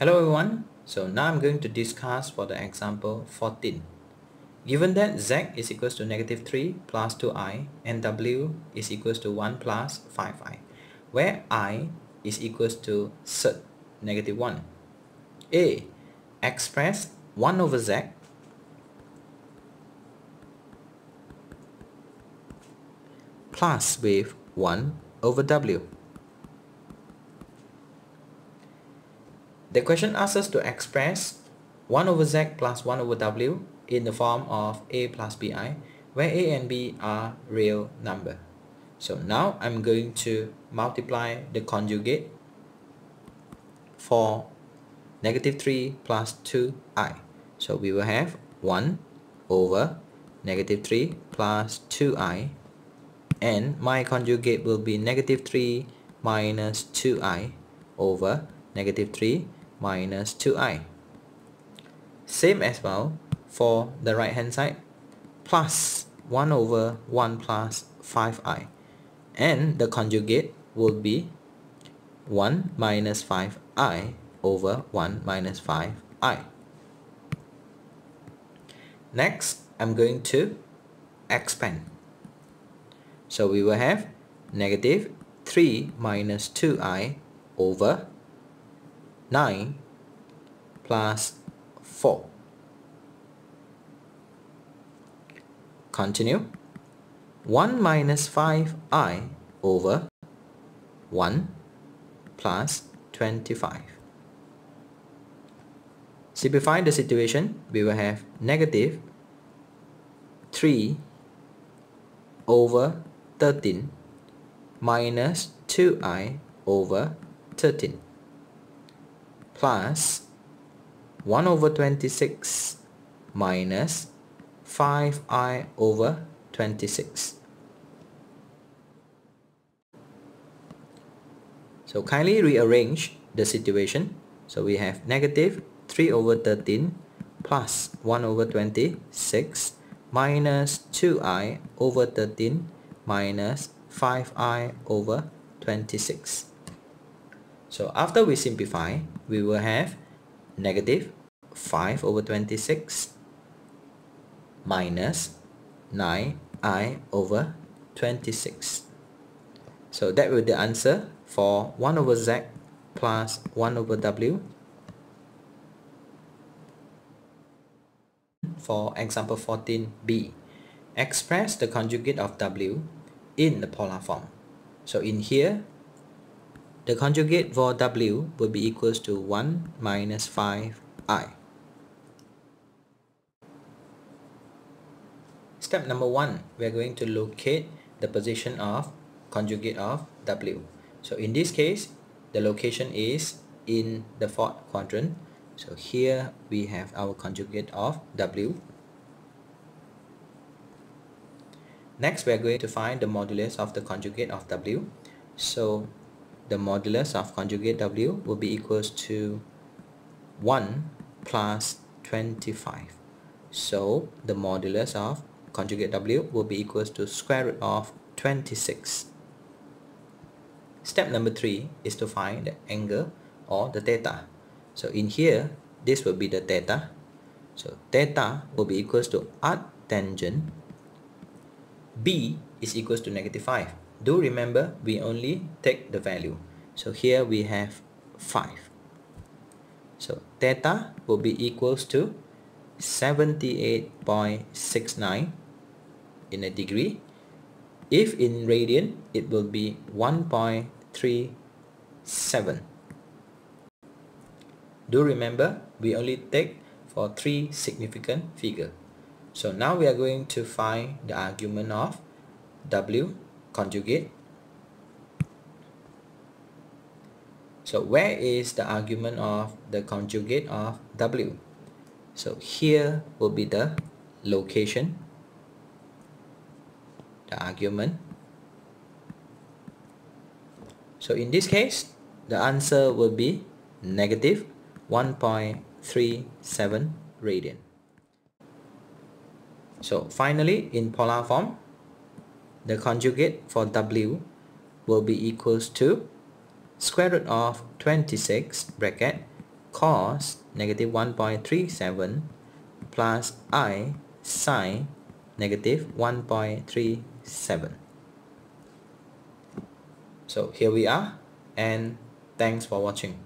Hello everyone, so now I'm going to discuss for the example 14. Given that z is equals to negative 3 plus 2i and w is equals to 1 plus 5i, where i is equals to cert negative 1. A. Express 1 over z plus with 1 over w. The question asks us to express 1 over z plus 1 over w in the form of a plus bi, where a and b are real number. So now I'm going to multiply the conjugate for negative 3 plus 2i. So we will have 1 over negative 3 plus 2i and my conjugate will be negative 3 minus 2i over negative 3 minus 2i. Same as well for the right hand side plus 1 over 1 plus 5i and the conjugate will be 1 minus 5i over 1 minus 5i. Next, I'm going to expand. So we will have negative 3 minus 2i over 9 plus 4. Continue. 1 minus 5i over 1 plus 25. Simplify the situation, we will have negative 3 over 13 minus 2i over 13 plus 1 over 26 minus 5i over 26. So kindly rearrange the situation. So we have negative 3 over 13 plus 1 over 26 minus 2i over 13 minus 5i over 26. So after we simplify, we will have negative 5 over 26 minus 9i over 26. So that will be the answer for 1 over z plus 1 over w. For example 14b, express the conjugate of w in the polar form. So in here, the conjugate for W will be equals to 1 minus 5i. Step number 1, we are going to locate the position of conjugate of W. So in this case, the location is in the fourth quadrant. So here we have our conjugate of W. Next, we are going to find the modulus of the conjugate of W. So the modulus of conjugate W will be equals to 1 plus 25. So the modulus of conjugate W will be equals to square root of 26. Step number 3 is to find the angle or the theta. So in here, this will be the theta. So theta will be equals to arc tangent B is equals to negative 5 do remember we only take the value. So here we have 5 so theta will be equals to 78.69 in a degree. If in radian it will be 1.37 do remember we only take for three significant figure. So now we are going to find the argument of w conjugate. So where is the argument of the conjugate of W? So here will be the location, the argument. So in this case, the answer will be negative 1.37 radian. So finally, in polar form, the conjugate for W will be equals to square root of 26 bracket cos negative 1.37 plus i sine negative 1.37 so here we are and thanks for watching